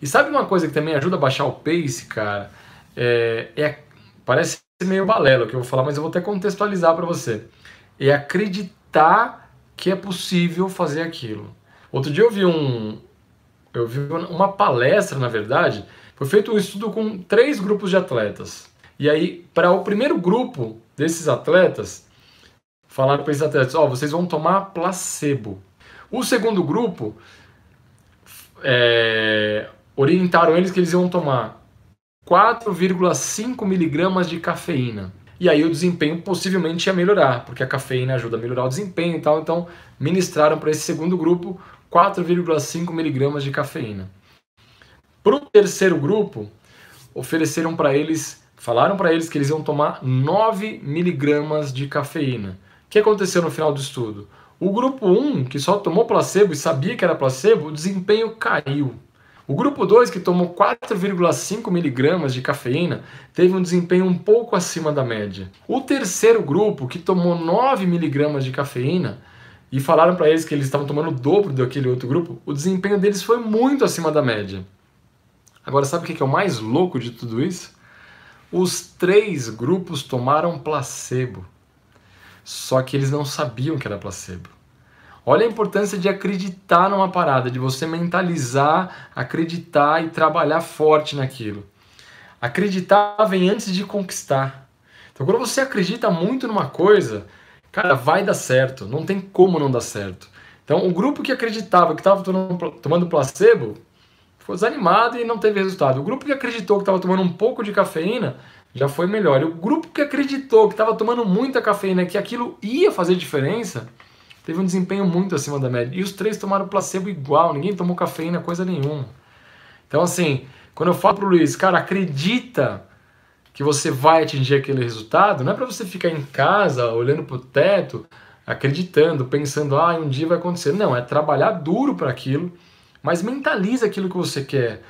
E sabe uma coisa que também ajuda a baixar o pace, cara? É, é parece meio balela o que eu vou falar, mas eu vou até contextualizar para você. É acreditar que é possível fazer aquilo. Outro dia eu vi um, eu vi uma palestra, na verdade, foi feito um estudo com três grupos de atletas. E aí, para o primeiro grupo desses atletas, falaram para esses atletas: Ó, oh, vocês vão tomar placebo. O segundo grupo é, orientaram eles que eles iam tomar 4,5 miligramas de cafeína. E aí o desempenho possivelmente ia melhorar, porque a cafeína ajuda a melhorar o desempenho e tal. Então, ministraram para esse segundo grupo 4,5 miligramas de cafeína. Para o terceiro grupo, ofereceram para eles, falaram para eles que eles iam tomar 9 miligramas de cafeína. O que aconteceu no final do estudo? O grupo 1, que só tomou placebo e sabia que era placebo, o desempenho caiu. O grupo 2, que tomou 4,5 miligramas de cafeína, teve um desempenho um pouco acima da média. O terceiro grupo, que tomou 9 miligramas de cafeína, e falaram para eles que eles estavam tomando o dobro daquele outro grupo, o desempenho deles foi muito acima da média. Agora, sabe o que é o mais louco de tudo isso? Os três grupos tomaram placebo, só que eles não sabiam que era placebo. Olha a importância de acreditar numa parada, de você mentalizar, acreditar e trabalhar forte naquilo. Acreditar vem antes de conquistar. Então, quando você acredita muito numa coisa, Cara, vai dar certo, não tem como não dar certo. Então, o grupo que acreditava que estava tomando placebo ficou desanimado e não teve resultado. O grupo que acreditou que estava tomando um pouco de cafeína já foi melhor. E o grupo que acreditou que estava tomando muita cafeína, que aquilo ia fazer diferença, teve um desempenho muito acima da média. E os três tomaram placebo igual, ninguém tomou cafeína, coisa nenhuma. Então, assim, quando eu falo pro Luiz, cara, acredita que você vai atingir aquele resultado, não é para você ficar em casa olhando para o teto, acreditando, pensando, ah, um dia vai acontecer. Não, é trabalhar duro para aquilo, mas mentaliza aquilo que você quer.